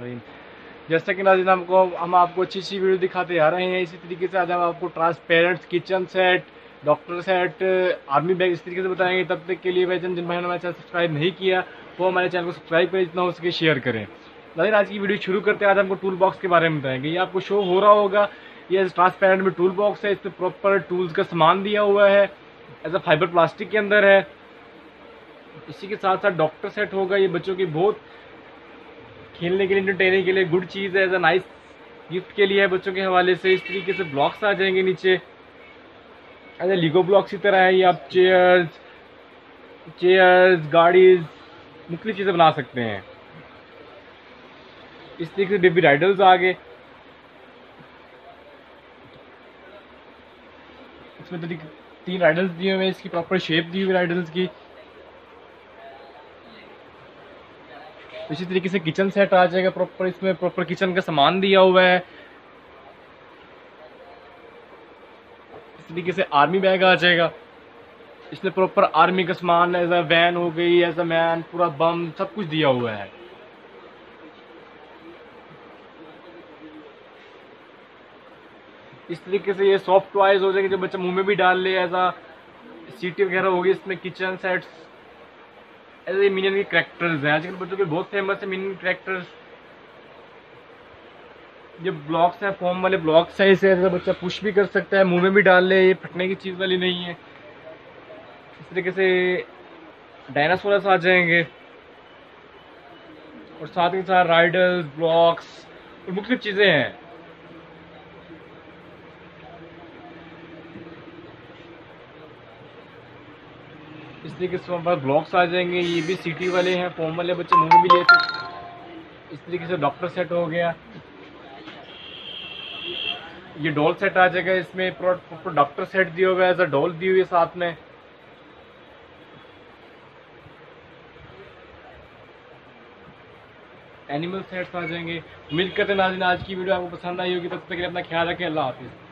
रहीम जैसा कि नाजिन हमको, हम आपको अच्छी अच्छी वीडियो दिखाते आ रहे हैं, इसी तरीके से आज हम आपको transparent kitchen set doctor set army bag इस तरीके से बताएँगे। तब तक के लिए भाई जिन भाई ने हमारे चैनल सब्सक्राइब नहीं किया, वो हमारे चैनल को सब्सक्राइब करें, जितना हो सके शेयर करें। नाजिन, आज की वीडियो शुरू करते हैं। आज हमको टूल बॉक्स के बारे में बताएँगे। ये आपको शो हो रहा होगा। ये ट्रांसपेरेंट में टूल बॉक्स है। इसमें प्रॉपर टूल्स का सामान दिया हुआ है। एज अ फाइबर प्लास्टिक के अंदर है। इसी के साथ साथ डॉक्टर सेट होगा। ये बच्चों की बहुत खेलने के लिए इंटरटेनिंग के लिए गुड चीज़ है एज अ नाइस गिफ्ट के लिए है बच्चों के हवाले से। इस तरीके से ब्लॉक्स आ जाएँगे नीचे। एज ए लीगो ब्लॉक्स की तरह है ये आप चेयर्स चेयर्स गाड़ीज, मुख्तलिफ़ चीज़ें बना सकते हैं। इस तरीके से बेबी राइडल्स आ गए। इसमें तो तीन राइडल्स दिए हुए हैं, इसकी प्रॉपर शेप दी हुई राइडल्स की। इसी तरीके से किचन सेट आ जाएगा प्रॉपर इसमें प्रॉपर किचन का सामान दिया हुआ है। इस तरीके से आर्मी बैग आ जाएगा। इसमें प्रॉपर आर्मी का सामान एज अ वैन हो गई एज अ मैन पूरा बम सब कुछ दिया हुआ है। इस तरीके से ये सॉफ्ट टॉयज हो जाएँगे जो बच्चा मुँह में भी डाल ले अ सीटी वगैरह होगी इसमें किचन सेट्स ऐसे मिनियन के करेक्टर्स हैं। आजकल बच्चों के बहुत फ़ेमस है मिनियन करेक्टर्स ये ब्लॉक्स हैं फॉर्म वाले ब्लॉक्स हैं इसे, ऐसा बच्चा पुश भी कर सकता है, मुँह में भी डाल ले, ये फटने की चीज़ वाली नहीं है। इस तरीके से डायनासोरस आ जाएँगे। और साथ ही साथ राइडर्स ब्लॉक्स और मुख्तलिफ़ चीज़ें हैं। इस तरीके से हमारे ब्लॉक्स आ जाएँगे। ये भी सिटी वाले हैं फॉर्म वाले बच्चे मुँह भी लेते इस तरीके से डॉक्टर सेट हो गया। ये डॉल सेट आ जाएगा। इसमें प्रॉपर डॉक्टर सेट दिया हुआ है एज अ डॉल दी हुई है साथ में। एनिमल सेट्स आ जाएँगे। उम्मीद करते हैं नाजिन, आज की वीडियो आपको पसंद आई होगी। तब तक के लिए अपना ख्याल रखें। अल्लाह हाफिज़।